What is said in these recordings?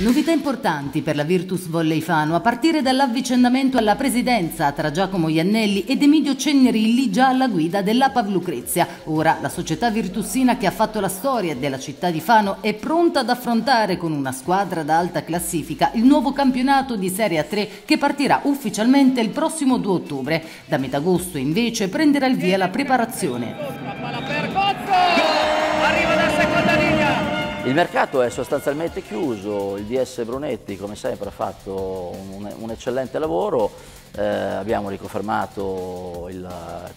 Novità importanti per la Virtus Volley Fano a partire dall'avvicendamento alla presidenza tra Giacomo Iannelli ed Emilio Cennerilli già alla guida della Pavlucrezia. Ora la società virtussina che ha fatto la storia della città di Fano è pronta ad affrontare con una squadra da alta classifica il nuovo campionato di Serie A3 che partirà ufficialmente il prossimo 2 ottobre. Da metà agosto invece prenderà il via la preparazione. Il mercato è sostanzialmente chiuso, il DS Brunetti come sempre ha fatto un, un eccellente lavoro, eh, abbiamo riconfermato il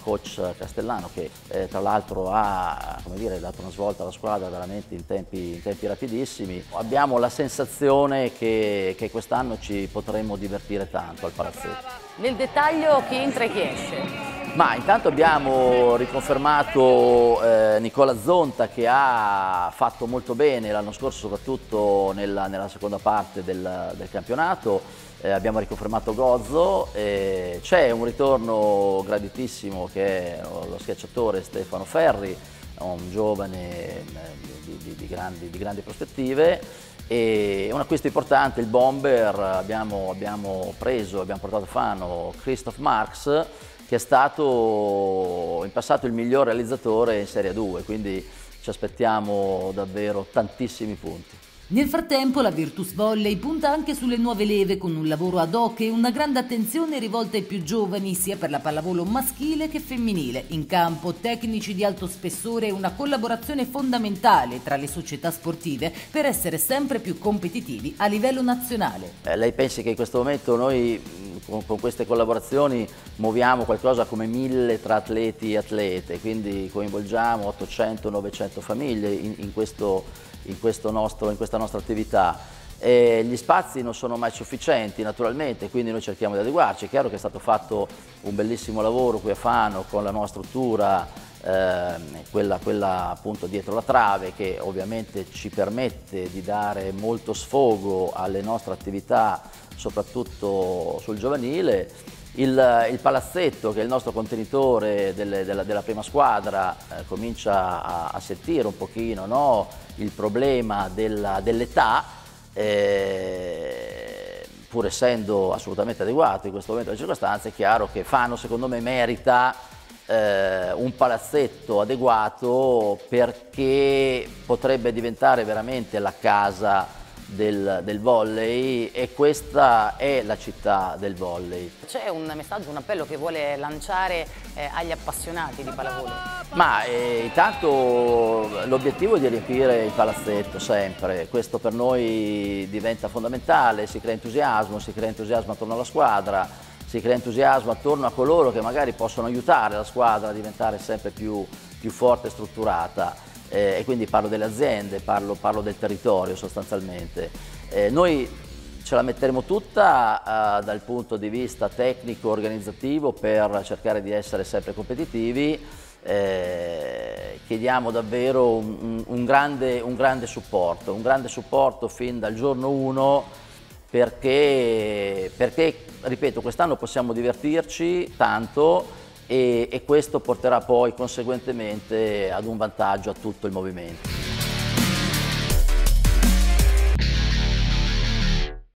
coach Castellano che eh, tra l'altro ha dire, dato una svolta alla squadra veramente in tempi, in tempi rapidissimi. Abbiamo la sensazione che, che quest'anno ci potremmo divertire tanto al palazzetto. Nel dettaglio chi entra e chi esce? Ma intanto abbiamo riconfermato eh, Nicola Zonta che ha fatto molto bene l'anno scorso soprattutto nella, nella seconda parte del, del campionato, eh, abbiamo riconfermato Gozzo, eh, c'è un ritorno graditissimo che è lo schiacciatore Stefano Ferri, un giovane eh, di, di, di, grandi, di grandi prospettive. E un acquisto importante, il bomber, abbiamo, abbiamo preso, abbiamo portato a Fano Christoph Marx che è stato in passato il miglior realizzatore in Serie 2, quindi ci aspettiamo davvero tantissimi punti. Nel frattempo la Virtus Volley punta anche sulle nuove leve con un lavoro ad hoc e una grande attenzione rivolta ai più giovani sia per la pallavolo maschile che femminile. In campo tecnici di alto spessore e una collaborazione fondamentale tra le società sportive per essere sempre più competitivi a livello nazionale. Eh, lei pensi che in questo momento noi con, con, queste collaborazioni muoviamo qualcosa come mille tra atleti e atlete, quindi coinvolgiamo 800-900 famiglie in, in, questo, in, questo nostro, in questa nostra attività. E gli spazi non sono mai sufficienti naturalmente, quindi noi cerchiamo di adeguarci. È chiaro che è stato fatto un bellissimo lavoro qui a Fano con la nuova struttura, eh, quella, quella appunto dietro la trave che ovviamente ci permette di dare molto sfogo alle nostre attività soprattutto sul giovanile. Il, il, palazzetto, che è il nostro contenitore delle, della, della, prima squadra, eh, comincia a, a, sentire un pochino no, il problema dell'età, eh, pur essendo assolutamente adeguato in questo momento alle circostanze, è chiaro che Fano secondo me merita eh, un palazzetto adeguato perché potrebbe diventare veramente la casa del, del, volley e questa è la città del volley. C'è un messaggio, un appello che vuole lanciare eh, agli appassionati di pallavolo? Ma eh, intanto l'obiettivo è di riempire il palazzetto sempre, questo per noi diventa fondamentale, si crea entusiasmo, si crea entusiasmo attorno alla squadra, si crea entusiasmo attorno a coloro che magari possono aiutare la squadra a diventare sempre più, più forte e strutturata eh, e quindi parlo delle aziende, parlo, parlo del territorio sostanzialmente. Eh, noi ce la metteremo tutta eh, dal punto di vista tecnico organizzativo per cercare di essere sempre competitivi. Eh, chiediamo davvero un, un, grande, un, grande, supporto, un grande supporto fin dal giorno 1 perché, perché ripeto, quest'anno possiamo divertirci tanto e, e questo porterà poi conseguentemente ad un vantaggio a tutto il movimento.